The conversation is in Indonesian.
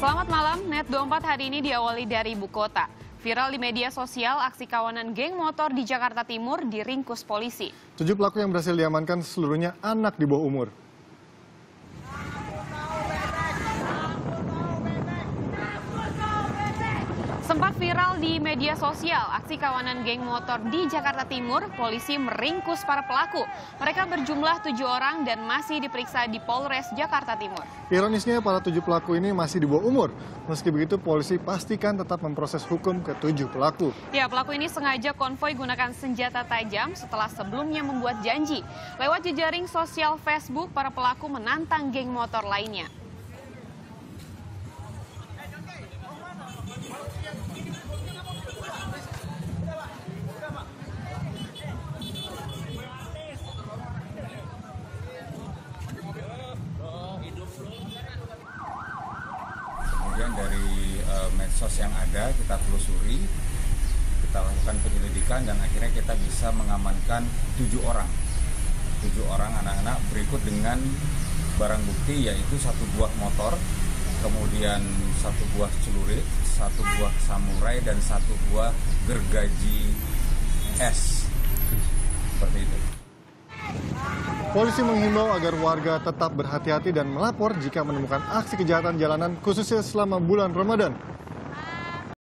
Selamat malam, Net 24 hari ini diawali dari ibu kota. Viral di media sosial, aksi kawanan geng motor di Jakarta Timur diringkus polisi. Tujuh pelaku yang berhasil diamankan seluruhnya anak di bawah umur. Sempat viral di media sosial, aksi kawanan geng motor di Jakarta Timur, polisi meringkus para pelaku. Mereka berjumlah tujuh orang dan masih diperiksa di Polres Jakarta Timur. Ironisnya para tujuh pelaku ini masih di bawah umur. Meski begitu polisi pastikan tetap memproses hukum ke tujuh pelaku. Ya, pelaku ini sengaja konvoy gunakan senjata tajam setelah sebelumnya membuat janji. Lewat jejaring sosial Facebook, para pelaku menantang geng motor lainnya. Kemudian dari uh, medsos yang ada kita telusuri, kita lakukan penyelidikan dan akhirnya kita bisa mengamankan tujuh orang, tujuh orang anak-anak berikut dengan barang bukti yaitu satu buah motor, kemudian satu buah celurit, satu buah samurai dan satu buah gergaji es, seperti itu. Polisi menghimbau agar warga tetap berhati-hati dan melapor jika menemukan aksi kejahatan jalanan khususnya selama bulan Ramadan.